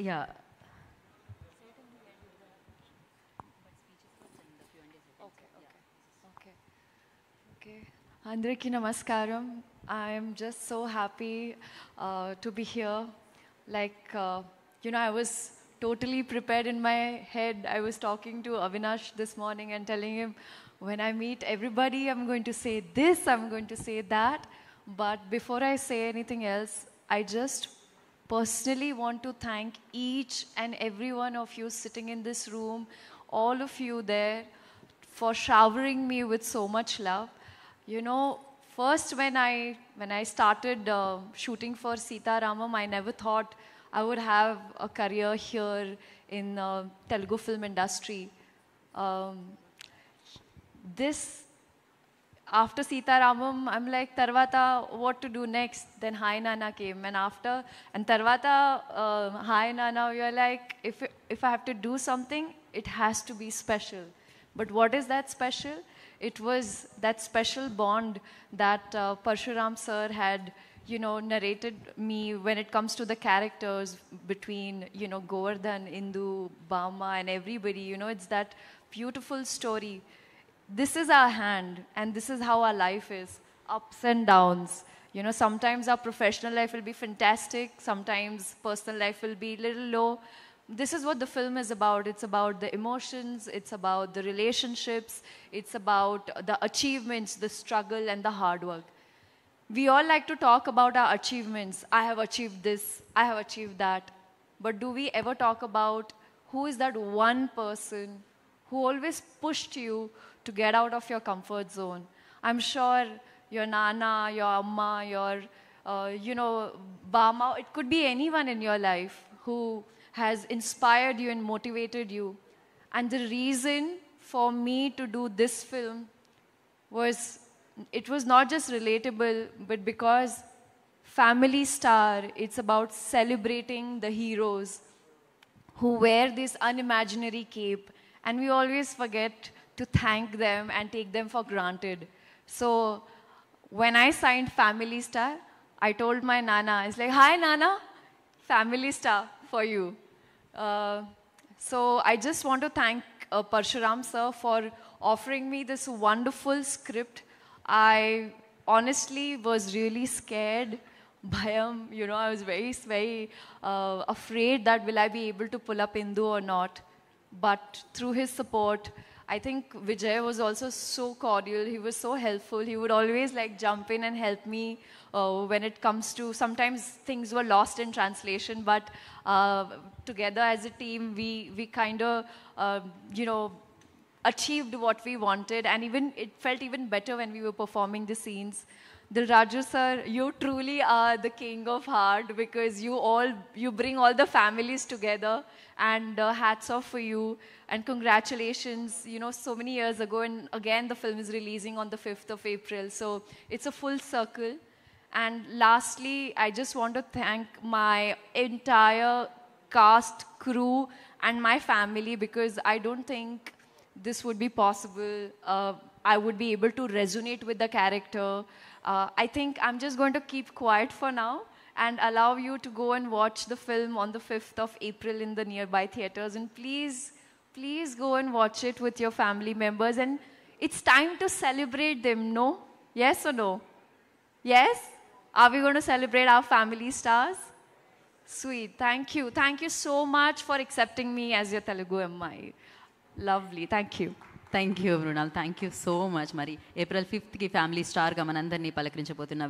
Yeah. Okay. Okay. Andriki Namaskaram. I am just so happy uh, to be here. Like, uh, you know, I was totally prepared in my head. I was talking to Avinash this morning and telling him, when I meet everybody, I'm going to say this, I'm going to say that. But before I say anything else, I just personally want to thank each and every one of you sitting in this room, all of you there, for showering me with so much love. You know, first when I when I started uh, shooting for Sita Ramam, I never thought I would have a career here in uh, Telugu film industry. Um, this after Sita Ramam, I'm like, Tarvata, what to do next? Then Hi Nana came, and after, and Tarvata, uh, Hi Nana, you're like, if, if I have to do something, it has to be special. But what is that special? It was that special bond that uh, Parshuram sir had, you know, narrated me when it comes to the characters between, you know, Govardhan, Indu, Bama, and everybody. You know, it's that beautiful story this is our hand and this is how our life is. Ups and downs. You know sometimes our professional life will be fantastic sometimes personal life will be a little low. This is what the film is about. It's about the emotions it's about the relationships it's about the achievements the struggle and the hard work. We all like to talk about our achievements. I have achieved this i have achieved that. But do we ever talk about who is that one person who always pushed you to get out of your comfort zone. I'm sure your nana, your amma, your, uh, you know, Bama, it could be anyone in your life who has inspired you and motivated you. And the reason for me to do this film was, it was not just relatable, but because Family Star, it's about celebrating the heroes who wear this unimaginary cape and we always forget to thank them and take them for granted. So when I signed Family Star, I told my Nana, it's like, hi Nana, Family Star for you. Uh, so I just want to thank uh, Parshuram sir for offering me this wonderful script. I honestly was really scared. Bhayam, you know, I was very, very uh, afraid that will I be able to pull up Indu or not. But through his support, I think Vijay was also so cordial. He was so helpful. He would always like jump in and help me uh, when it comes to sometimes things were lost in translation, but uh, together as a team, we we kind of uh, you know achieved what we wanted, and even it felt even better when we were performing the scenes. Dil Raju sir, you truly are the king of heart because you all you bring all the families together, and uh, hats off for you and congratulations. You know, so many years ago, and again the film is releasing on the 5th of April, so it's a full circle. And lastly, I just want to thank my entire cast, crew, and my family because I don't think this would be possible. Uh, I would be able to resonate with the character. Uh, I think I'm just going to keep quiet for now and allow you to go and watch the film on the 5th of April in the nearby theaters. And please, please go and watch it with your family members. And it's time to celebrate them, no? Yes or no? Yes? Are we going to celebrate our family stars? Sweet. Thank you. Thank you so much for accepting me as your Telugu MI. Lovely thank you thank you Mrunal thank you so much మరి April ఫిఫ్త్కి family స్టార్గా మనందరినీ పలకరించబోతున్న